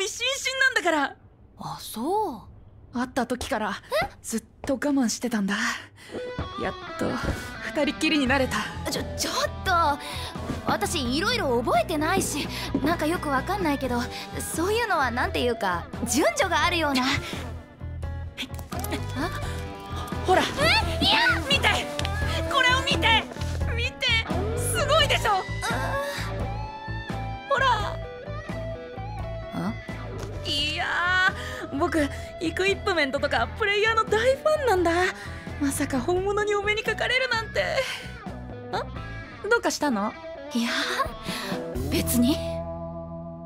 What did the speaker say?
味津々なんだから。あそう。会った時からずっと我慢してたんだ。やっと二人っきりになれた。ちょちょっと。私いろいろ覚えてないしなんかよくわかんないけどそういうのはなんていうか順序があるような。ほら。え？いや僕イクイップメントとかプレイヤーの大ファンなんだ。まさか本物にお目にかかれるなんて。あ？どうかしたの？いや別に。